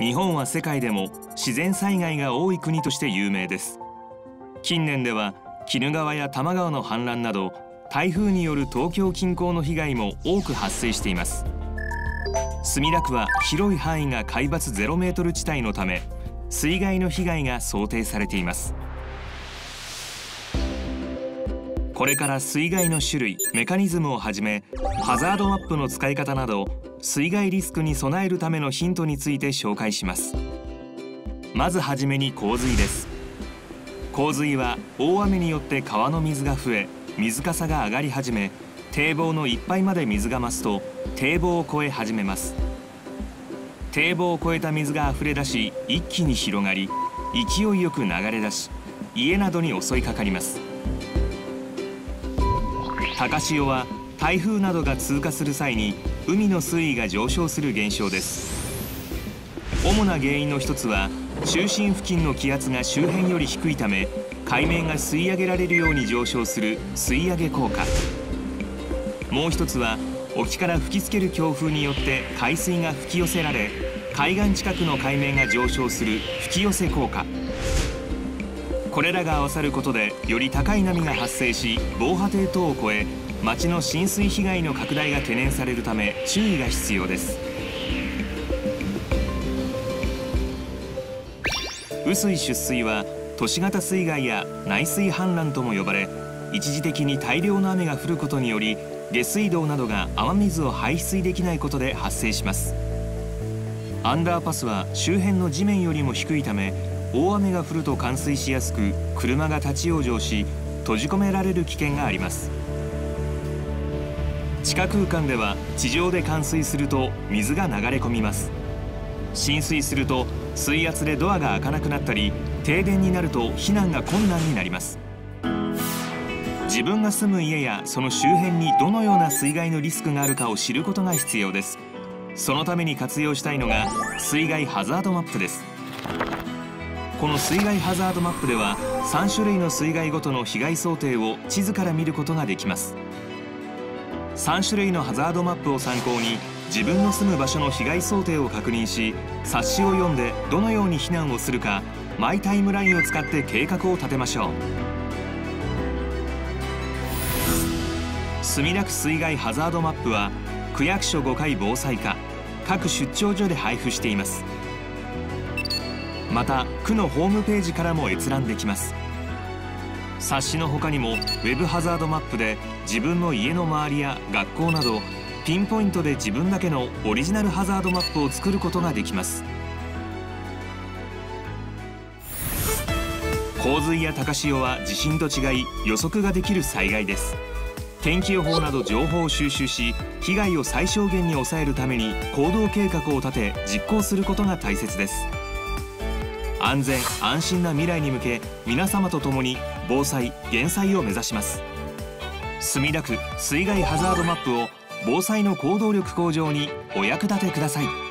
日本は世界でも自然災害が多い国として有名です。近年では鬼怒川や多摩川の氾濫など台風による東京近郊の被害も多く発生しています。墨田区は広い範囲が海抜0メートル地帯のため水害の被害が想定されています。これから水害の種類メカニズムをはじめハザードマップの使い方など水害リスクに備えるためのヒントについて紹介します。まずはじめに洪水です。洪水は大雨によって川の水が増え水かさが上がり始め堤防のいっぱいまで水が増すと堤防を越え始めます。堤防を越えた水が溢れ出し一気に広がり勢いよく流れ出し家などに襲いかかります。高潮は台風などが通過する際に海の水位が上昇する現象です。主な原因の一つは中心付近の気圧が周辺より低いため海面が吸い上げられるように上昇する吸い上げ効果。もう一つは沖から吹きつける強風によって海水が吹き寄せられ海岸近くの海面が上昇する吹き寄せ効果。これらが合わさることでより高い波が発生し防波堤等を越え町の浸水被害の拡大が懸念されるため注意が必要です。雨水出水は都市型水害や内水氾濫とも呼ばれ一時的に大量の雨が降ることにより下水道などが雨水を排水できないことで発生します。アンダーパスは周辺の地面よりも低いため大雨が降ると冠水しやすく車が立ち往生し閉じ込められる危険があります。地下空間では地上で冠水すると水が流れ込みます。浸水すると水圧でドアが開かなくなったり停電になると避難が困難になります。自分が住む家やその周辺にどのような水害のリスクがあるかを知ることが必要です。そのために活用したいのが水害ハザードマップです。この水害ハザードマップでは3種類の水害ごとの被害想定を地図から見ることができます。3種類のハザードマップを参考に自分の住む場所の被害想定を確認し冊子を読んでどのように避難をするかマイタイムラインを使って計画を立てましょう。墨田区水害ハザードマップは区役所5階防災課各出張所で配布しています。また区のホームページからも閲覧できます。冊子の他にもウェブハザードマップで自分の家の周りや学校などピンポイントで自分だけのオリジナルハザードマップを作ることができます。洪水や高潮は地震と違い予測ができる災害です。天気予報など情報を収集し被害を最小限に抑えるために行動計画を立て実行することが大切です。安全安心な未来に向け皆様と共に防災減災を目指します。墨田区水害ハザードマップを防災の行動力向上にお役立てください。